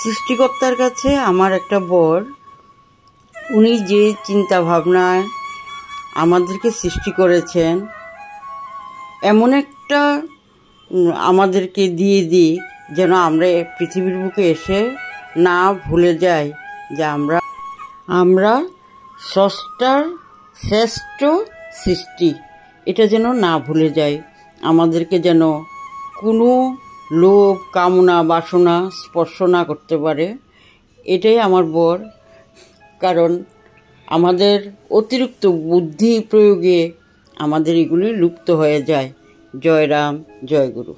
সৃষ্টিকর্তার কাছে আমার একটা বর, উনি যে চিন্তা ভাবনায় আমাদেরকে সৃষ্টি করেছেন, এমন একটা আমাদেরকে দিয়ে দিই যেন আমরা পৃথিবীর বুকে এসে না ভুলে যাই যে আমরা আমরা স্রষ্টার শ্রেষ্ঠ সৃষ্টি। এটা যেন না ভুলে যাই। আমাদেরকে যেন কোনো লোভ, কামনা, বাসনা স্পর্শ না করতে পারে। এটাই আমার বর। কারণ আমাদের অতিরিক্ত বুদ্ধি প্রয়োগে আমাদের এগুলি লুপ্ত হয়ে যায়। জয় রাম, জয় গুরু।